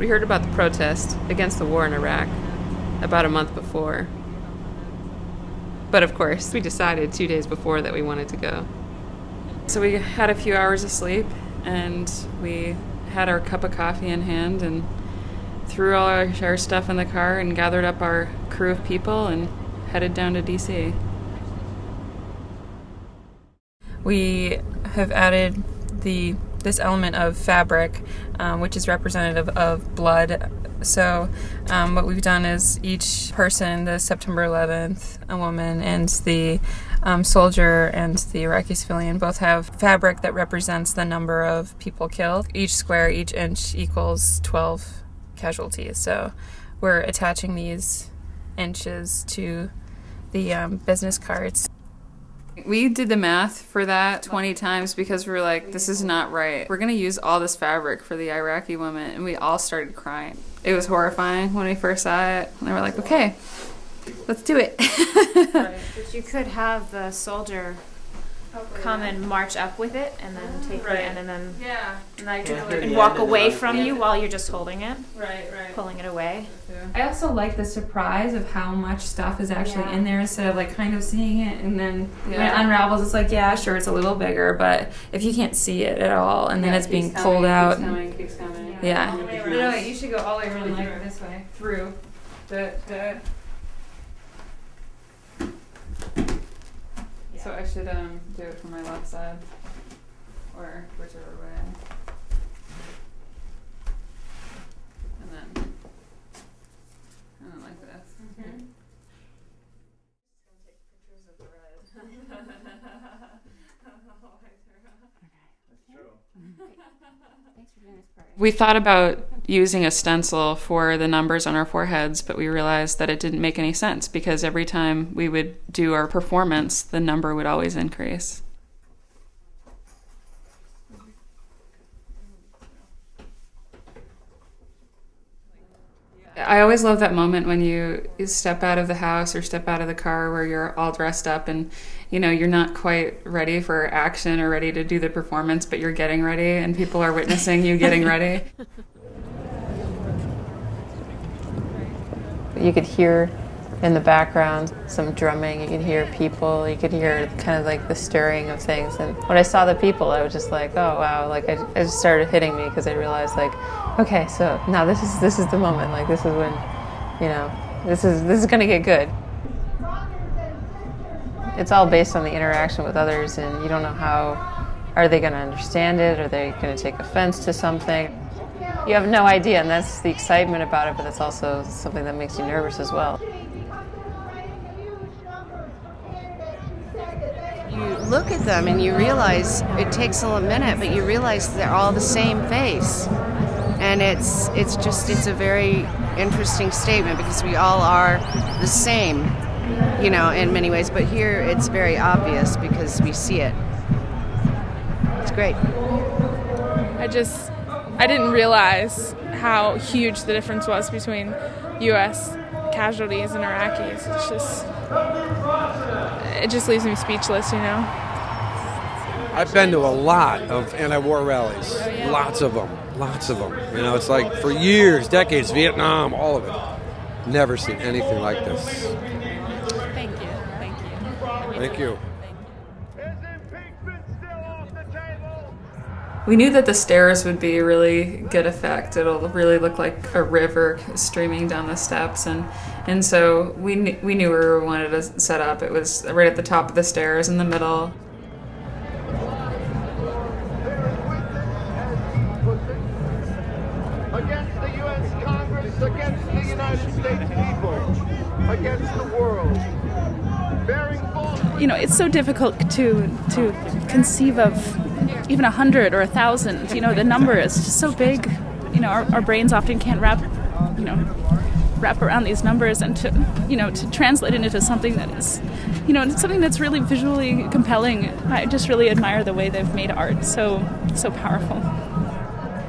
We heard about the protest against the war in Iraq about a month before. But of course, we decided two days before that we wanted to go. So we had a few hours of sleep and we had our cup of coffee in hand and threw all our, our stuff in the car and gathered up our crew of people and headed down to DC. We have added the this element of fabric, um, which is representative of blood. So, um, what we've done is each person, the September 11th, a woman, and the um, soldier and the Iraqi civilian both have fabric that represents the number of people killed. Each square, each inch equals 12 casualties. So, we're attaching these inches to the um, business cards. We did the math for that 20 times because we were like, this is not right. We're going to use all this fabric for the Iraqi woman. And we all started crying. It was horrifying when we first saw it. And we were like, okay, let's do it. But you could have the soldier come and march up with it and then mm. take Right. the end and then yeah. and, I Can't and walk away then- from you while you're just holding it, Right, right. pulling it away. I also like the surprise of how much stuff is actually Yeah. in there instead of like kind of seeing it and then when it unravels it's like yeah sure it's a little bigger but if you can't see it at all and then Yeah, it's being keeps pulled coming, out keeps coming, keeps coming. yeah All way no, around. no, you should go all the way around like this way through the, the so I should um do it from my left side or whichever way. And then and then like this. We thought about using a stencil for the numbers on our foreheads, but we realized that it didn't make any sense because every time we would do our performance, the number would always increase. I always love that moment when you step out of the house or step out of the car where you're all dressed up and you know you're not quite ready for action or ready to do the performance, but you're getting ready and people are witnessing you getting ready. You could hear in the background some drumming, you could hear people, you could hear kind of like the stirring of things. And when I saw the people, I was just like, oh wow, like I, it just started hitting me because I realized like, okay, so now this is this is the moment, like this is when, you know, this is this is gonna get good. It's all based on the interaction with others, and you don't know how are they going to understand it? Are they going to take offense to something? You have no idea, and that's the excitement about it, but that's also something that makes you nervous as well. you look at them and you realize it takes a little minute, but you realize they're all the same face, and it's it's just it's a very interesting statement because we all are the same, you know, in many ways. But here it's very obvious because we see it. It's great. I just I didn't realize how huge the difference was between U.S. casualties and Iraqis. It's just it just leaves me speechless, you know. I've been to a lot of anti-war rallies, lots of them, lots of them. You know, it's like for years, decades, Vietnam, all of it. Never seen anything like this. Thank you. Thank you. Thank you. We knew that the stairs would be a really good effect. It'll really look like a river streaming down the steps, and and so we kn- we knew where we wanted to set up. It was right at the top of the stairs in the middle. against the U.S. Congress, against the United States people, against the world, You know, it's so difficult to to conceive of even a hundred or a thousand. You know, the number is just so big. You know, our, our brains often can't wrap, you know, wrap around these numbers and to you know to translate it into something that is you know something that's really visually compelling i just really admire the way they've made art so so powerful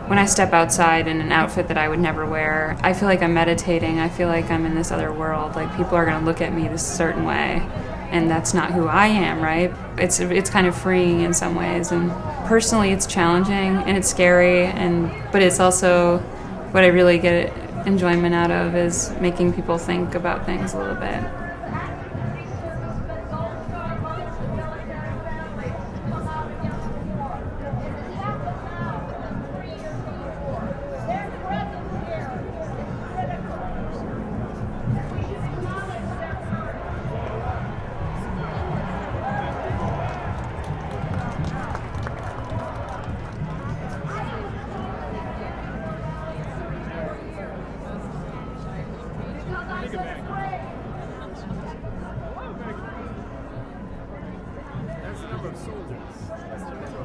When I step outside in an outfit that I would never wear, I feel like I'm meditating. I feel like I'm in this other world. Like people are going to look at me this certain way, and that's not who I am, right? It's it's kind of freeing in some ways, and personally, it's challenging and it's scary, and but it's also what I really get enjoyment out of is making people think about things a little bit. That's the number of soldiers.